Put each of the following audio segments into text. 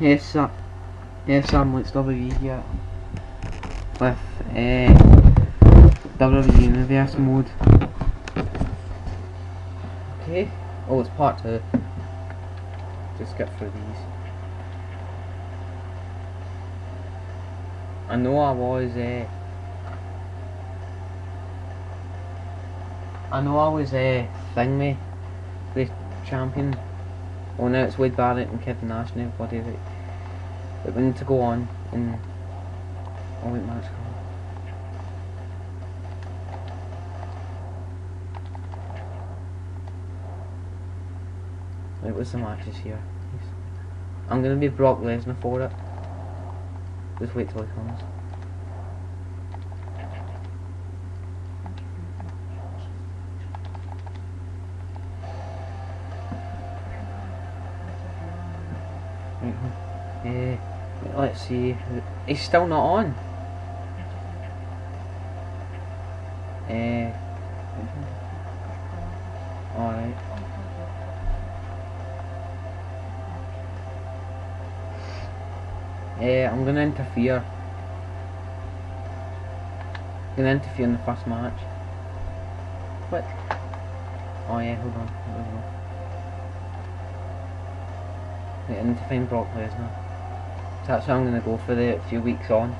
Yes, Sam. Yes, Sam. Let's WWE here with uh, WWE Universe mode. Okay. Oh, it's part two. Just get through these. I know I was. Uh, I know I was a uh, thing me, the champion. Oh now it's Wade Barrett and Kevin Nash now, bloody right. But we need to go on and oh wait match. Right, what's the matches here? I'm gonna be Brock Lesnar for it. Just wait till he comes. Uh, let's see. He's still not on. Uh, Alright. Uh, I'm gonna interfere. I'm gonna interfere in the first match. What? Oh yeah, hold on. Hold on. I need to find Brock Lesnar. So that's what I'm gonna go for the few weeks on.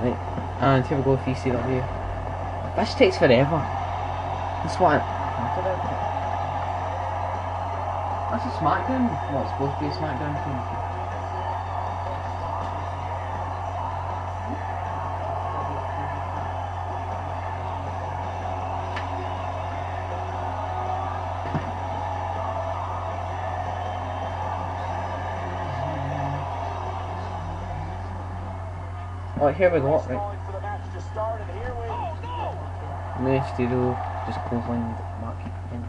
Right, and here we go with ECW. This takes forever. That's what I, That's a SmackDown. Well, it's supposed to be a SmackDown thing. Oh, here we go. Right. Mysterio just oh, clothesline Mark Henry.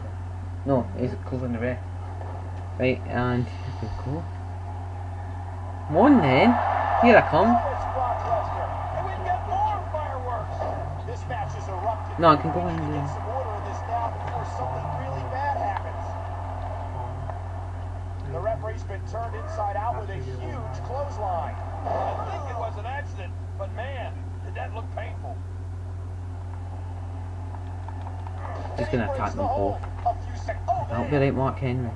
No, he's clothesline the ref. Right, and here we go. Come on then. Here I come. No, I can go in there. The referee's been turned inside out with a huge clothesline. I think it was an accident, but man, did that look painful. Just gonna attack them both. A few sec- oh, That'll be man. right, Mark Henry.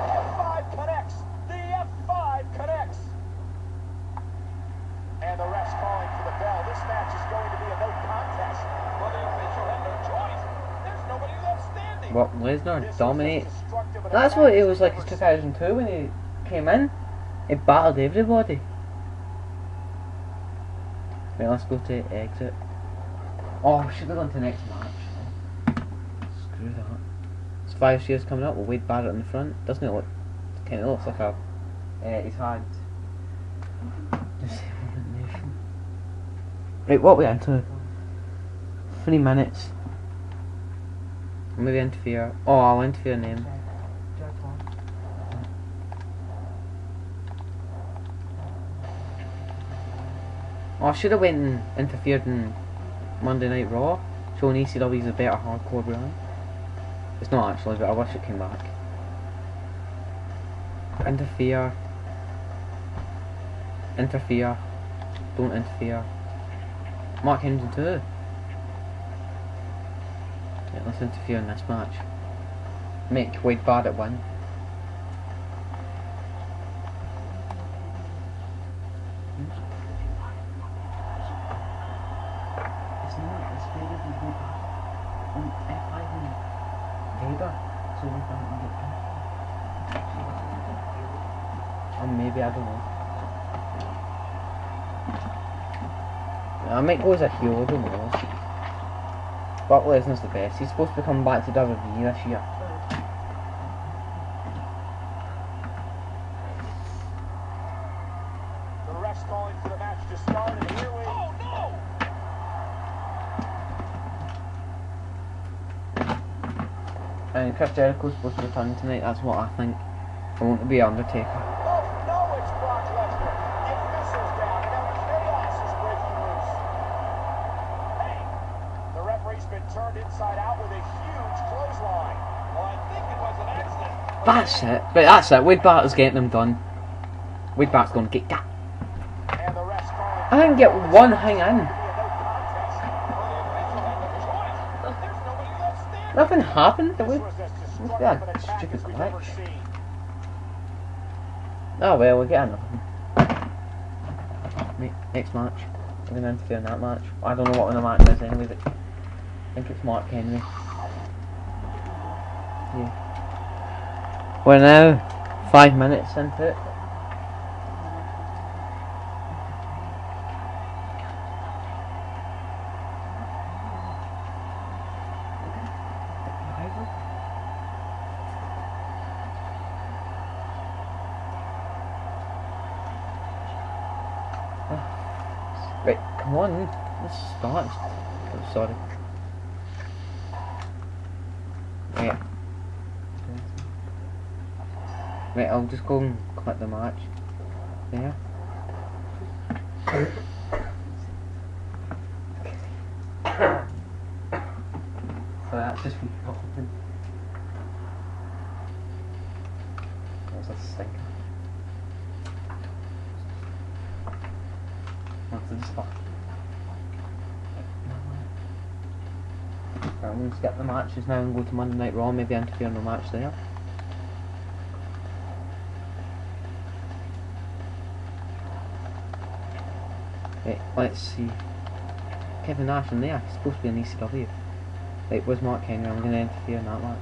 F5 connects. The F5 connects. And the ref's calling for the bell. This match is going to be a no contest. Well, the official had no choice. There's nobody left standing. Brock Lesnar dominates. as destructive an That's what it was like in 2002 when he came in. He battled everybody. Right, let's go to exit. Oh, should have gone to the next match. Screw that. It's five years coming up with Wade Barrett in the front. Doesn't it look? Kind of looks like a. Uh, he's had. right, what we into? Three minutes. Maybe interfere. Oh, I'll interfere in him. Oh, Oh, I should have went and interfered in Monday Night Raw, showing ECW is a better hardcore brand. It's not actually, but I wish it came back. Interfere. Interfere. Don't interfere. Mark Henry too. Yeah, let's interfere in this match. Make Wade Barrett win. It's not, it's better to go back on F5 and so we can get Or maybe, I don't know. I might go as a heel, I don't know. Brock Lesnar's the best. He's supposed to come back to WWE this year. The ref's calling for the match to start, and here we Oh, no! And Chris Jericho's supposed to return tonight, that's what I think. I want to be Undertaker. Oh, no, it's Brock Lesnar. Get missiles down, and now chaos is breaking loose. The referee's been turned inside out with a huge clothesline. Well, I think it was an accident. That's it. But that's it. Wade Barrett's getting them done. Wade Barrett's going to get that. And the refs calling I didn't get one hang in. to be a no contest. Well, the official had no choice. There's nobody left standing. Nothing happened. We? was destructive an attack stupid glitch. Oh well, getting nothing. Ne- Next match. We're going to interfere in that match. I don't know what the match is anyway, but I think it's Mark Henry. Yeah. We're now five minutes into it. Wait, come on. Let's start. Oh, sorry. Wait. Wait, I'll just go and click the match. There. so that's just me talking. That's a stinker. What's this for? Right, I'm going to skip the matches now and go to Monday Night Raw, maybe interfere in the match there. Right, let's see. Kevin Nash in there, he's supposed to be an ECW. Right, where's Mark Henry? I'm going to interfere in that match.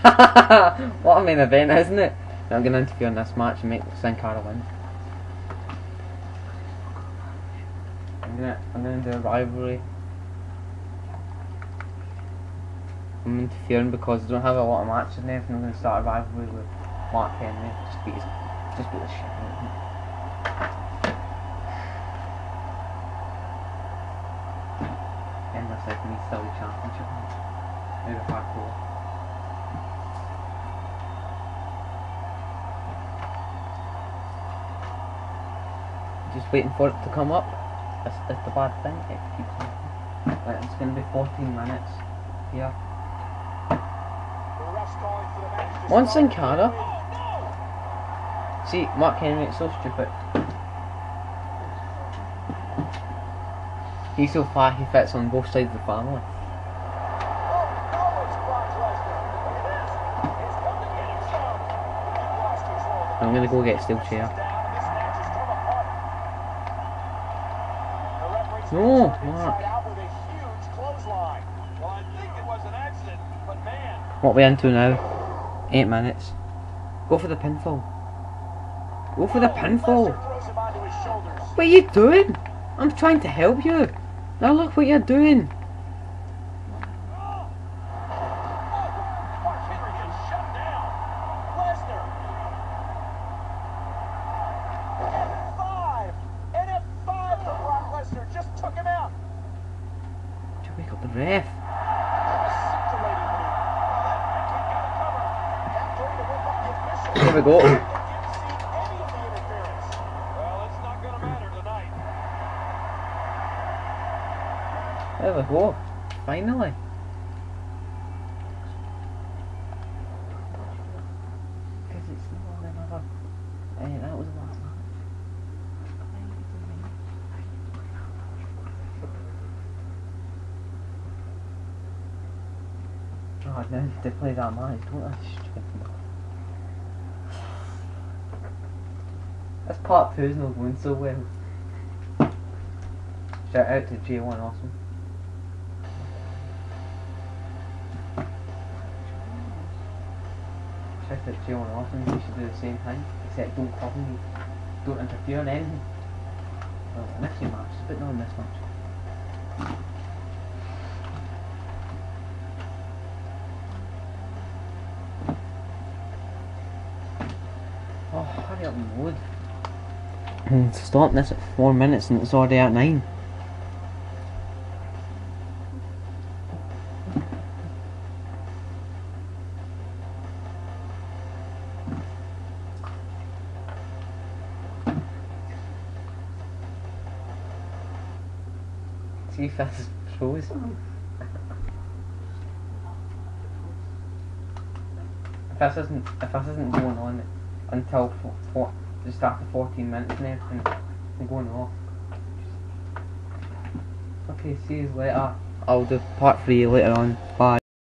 what a main event, isn't it? I'm going to interfere in this match and make Sin Cara win. I'm gonna, I'm gonna do a rivalry. I'm interfering because I don't have a lot of matches and everything. I'm gonna start a rivalry with Mark Henry. Just beat his, just beat the shit out of him. And that's like me the championship. Out hardcore. Just waiting for it to come up. That's, that's the bad thing. It keeps happening. Right, it's gonna be 14 minutes here. To Sin with Cara. See, Mark Henry, it's so stupid. He's so fat, he fits on both sides of the family. To I'm gonna go get a steel chair. Down, and this match has come apart. The referee's No, been turned Mark. inside out with a huge clothesline. Well, I think it was an accident, but man, What we into now? Eight minutes. Go for the pinfall. Go for the oh, pinfall. Lesnar throws him onto his shoulders. What are you doing? I'm trying to help you. Now look what you're doing. oh, Mark Henry gets shut down. Lesnar. F5. An F5 for Brock Lesnar. Just took him out. Just wake up the ref. Scintillating move. That way to whip up the official. Here we go. They didn't see any of the interference. Well, it's not going to matter tonight. There we go. Finally. Because it's not another. Hey, that was the last match. Oh, now they play that match, don't I? Stupid. This part not going so well. Shout out to J1 Awesome. Shout out to J1 Awesome, you should do the same thing, except don't cover me, don't interfere in anything. Well, in few matches, but not in this match. wood. Stop this at four minutes and it's already at nine. See if that's froze. if this isn't if this isn't going on until four just after 14 minutes and everything, I'm going off. Okay, see you later. I'll do part three later on. Bye.